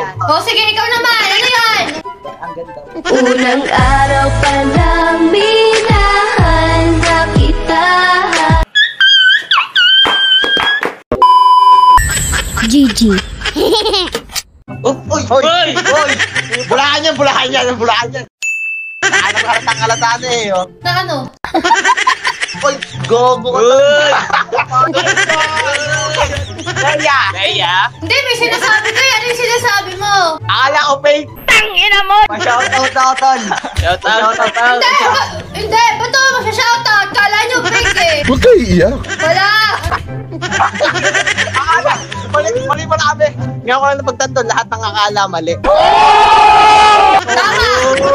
dyan. O sige, ikaw naman. Ano yun? Ang ganda. Unang araw pa lang minahal na kita Gigi. Oh, uy, uy, uy, Bulahan yan, bulahan yan, bulahan yan. Alam halatang halata na eh, oh. Na ano? Uy, gogo ka Leia! Leia? Hindi, may sinasabi ko yan. Ano yung sinasabi mo? Akala ko fake. Tangina mo! Pa-shoutout ako, tol. Shoutout, shoutout. Hindi, ba- hindi. Ba't ito masya-shoutout? Kala nyo fake eh. Huwag kayo iiyak. Wala. Akala, mali, mali mo namin. Ngayon ko lang napagtanto, lahat ng akala mali. Tama.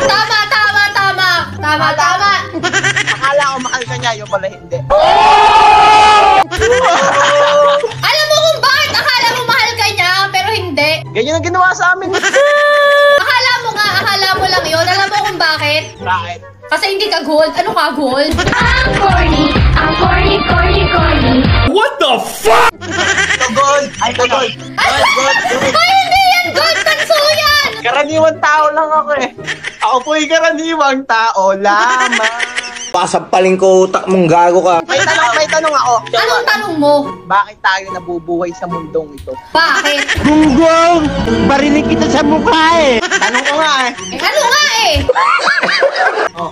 Tama, tama, tama. Tama, tama. Akala ko mahal ka niya, yung pala hindi. Ganyan ang ginawa sa amin. Akala mo nga, akala mo lang yun. Alam mo kung bakit? Bakit? Kasi hindi ka gold. Ano ka, gold? Ang corny, ang corny, corny, corny Tugol! Ay, tugol! Ay, Ay, hindi yan gold! Tanso yan! Karaniwang tao lang ako eh. Ako po'y karaniwang tao lamang. Pasampalin ko utak mong gago ka. May tanong, may tanong ako. Anong tanong mo? Bakit tayo nabubuhay sa mundong ito? Bakit? Gunggong! Barinig kita sa mukha eh! Tanong ko nga eh. Eh, ano nga eh? Oh.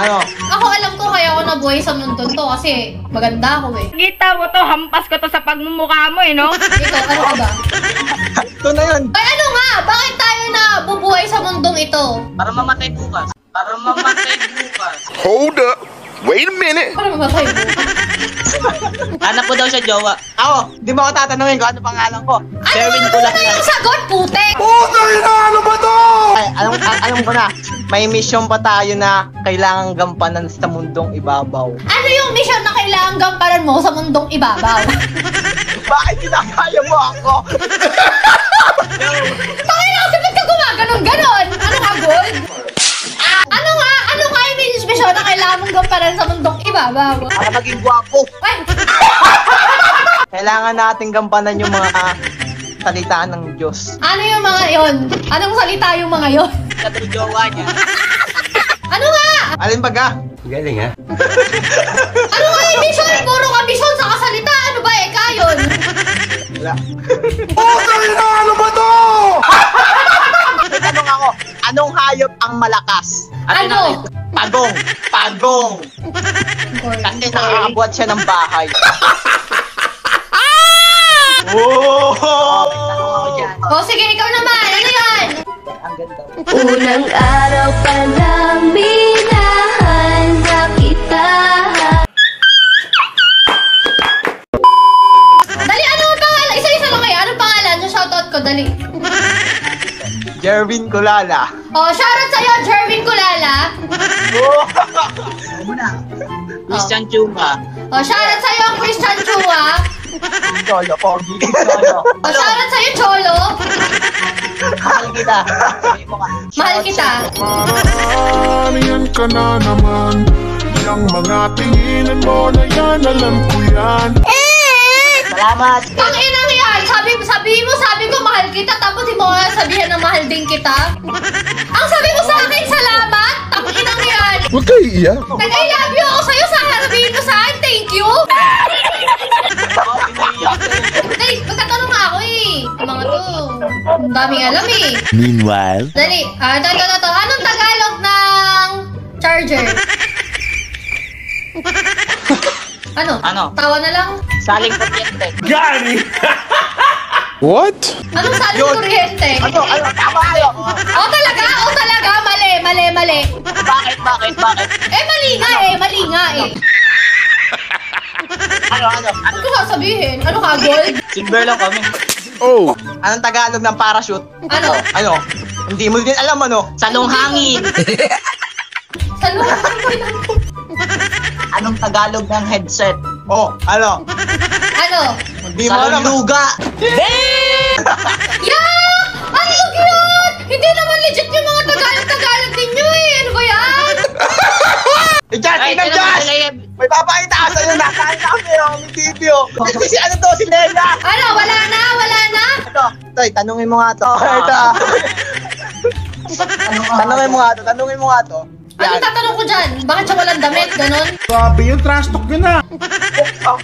Ano? Ako alam ko kaya ako nabuhay sa mundo to kasi maganda ako eh. Kita mo to, hampas ko to sa pagmumukha mo eh, no? Ikaw, ano ka ba? Ito na yun. Ay, ano nga? Bakit tayo na bubuhay sa mundong ito? Para mamatay bukas. Para mamatay bukas. Hold up. Wait a minute. Para mamatay mo. Hanap ko daw siya jowa. Ako, di mo ako tatanungin kung ano pangalan ko. Ano Sherwin ano ko lang na yan. yung sagot, putek? Ano ba to? Ay, alam, al- alam ko na. May mission pa tayo na kailangan gampanan sa mundong ibabaw. Ano yung mission na kailangan gampanan mo sa mundong ibabaw? Bakit kinakaya mo ako? Bakit kasi ba't ka gumaganon-ganon? Ano ka, gold? Ano nga? Ano nga yung mission na kailangan mong gampanan sa mundong ibabaw? Para maging gwapo. Kailangan natin gampanan yung mga salita ng Diyos. ano yung mga yon? Anong salita yung mga yon? Sa jowa niya. Ano nga? Alin baga? Galing ha? Ano nga yung mission? Puro ka mission sa kasalita. Ano ba eh, kayon? Wala. Ano ba to? Tanong ako, anong hayop ang malakas? Ano? Pagong. Pagong. Kasi nakakabuhat siya ng bahay. Oh! O sige, ikaw naman. Ano yun? Ang ganda. Unang araw pa lang minahal na kita Dali, ano ang pangalan? Isa-isa lang kayo. Anong pangalan? Shoutout ko, dali. Jervin Kulala. O, shoutout sa'yo, Jervin Kulala. Oh! Christian Chunga. O, shoutout sa'yo, Christian Chua. Cholo, Pogi. Cholo. O, shoutout sa'yo, Cholo. Mahal kita. Mahal kita. Marian ka na naman. Yang mga tinginan mo na yan, alam ko yan. Salamat. Ang inang yan. Sabi, sabi mo, sabi ko, mahal kita. Tapos di mo nga sabihin na mahal din kita. Ang sabi mo sa akin, salamat. Ang inang yan. Huwag kayo iiyak. Nag-I love you ako sa'yo. Sa sabihin mo sa akin, thank you. Dali, magtatanong nga ako eh. Ang Mga to. Ang daming alam eh. Meanwhile... Dali, ah, ito, ito, ito. Anong Tagalog ng charger? ano? Ano? Tawa na lang? Saling kuryente. What? Anong saling Yun. kuryente? Ano? Ano? Tama kayo. O talaga? O talaga? Mali, mali, mali. Bakit? Bakit? Bakit? Eh, mali nga eh, mali nga eh. Ano? Ano? Ano? Ano ko sasabihin? Ano ka, gold? Silver lang kami. Oh. Anong Tagalog ng parachute? Ano? Ano? Hindi mo din alam ano? Salong hangin. Sa loob Anong Tagalog ng headset? Oh, ano? Ano? Hindi mo alam. luga. Yeah! Ang cute! Hindi naman legit yung mga Tagalog-Tagalog ninyo eh. Ano ba yan? Eh, Jan, tingnan Josh! May papakita ka sa'yo. Nasaan kami, oh. May TV, oh. Si ano to, si Leia. Ano? Wala na? Wala na? Ito, Toy, tanungin mo nga to. Ito ah. tanungin mo nga to, tanungin mo nga to. Ano tatanong ko dyan? Bakit siya walang damit? Ganon? Grabe yung trash talk yun ah. Oo,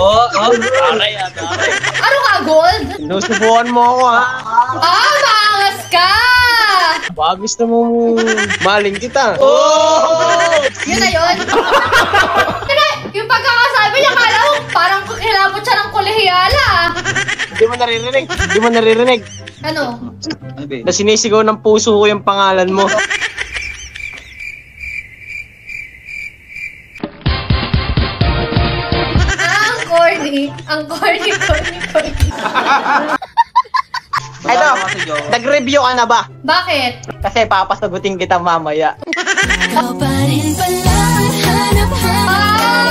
oh, aray ah, aray. Ano ka, gold? Sinusubukan mo ako ha. Ah, maangas ka! Baka gusto mo maling kita. Oh! Yun na yun. Pero yung pagkakasabi niya, kala ko parang kakilabot siya ng kolehiyala. Hindi mo naririnig. Hindi mo naririnig. Ano? Na sinisigaw ng puso ko yung pangalan mo. Ang corny, corny, corny. Ito, nag-review ka na ba? Bakit? Kasi papasagutin kita mamaya. Ah! Yan, maganda yan! Yan, maganda